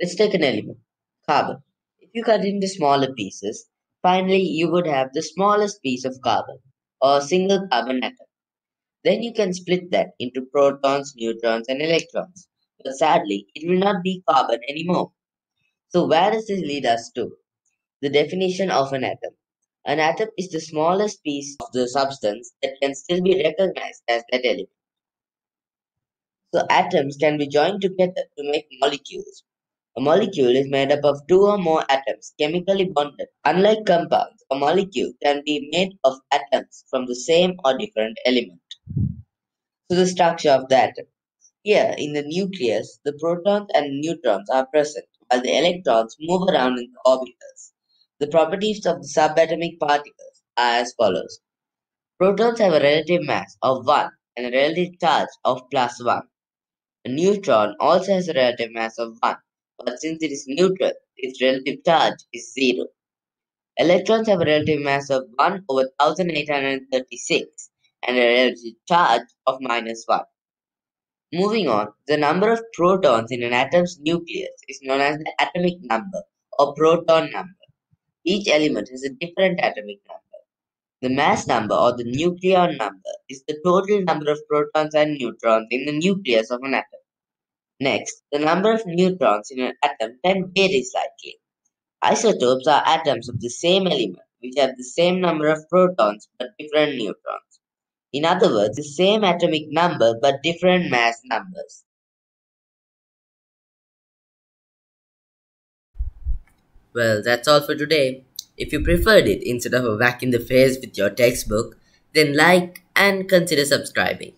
Let's take an element, carbon. If you cut it into smaller pieces, finally you would have the smallest piece of carbon, or single carbon atom. Then you can split that into protons, neutrons, and electrons. But sadly, it will not be carbon anymore. So where does this lead us to? The definition of an atom. An atom is the smallest piece of the substance that can still be recognized as that element. So atoms can be joined together to make molecules. A molecule is made up of two or more atoms chemically bonded. Unlike compounds, a molecule can be made of atoms from the same or different element. So the structure of the atom. Here, in the nucleus, the protons and neutrons are present, while the electrons move around in the orbitals. The properties of the subatomic particles are as follows. Protons have a relative mass of 1 and a relative charge of plus 1. A neutron also has a relative mass of 1 but since it is neutral, its relative charge is zero. Electrons have a relative mass of 1 over 1836 and a relative charge of minus 1. Moving on, the number of protons in an atom's nucleus is known as the atomic number or proton number. Each element has a different atomic number. The mass number or the nucleon number is the total number of protons and neutrons in the nucleus of an atom. Next, the number of neutrons in an atom can vary slightly. Isotopes are atoms of the same element which have the same number of protons but different neutrons. In other words, the same atomic number but different mass numbers. Well, that's all for today. If you preferred it instead of a whack in the face with your textbook, then like and consider subscribing.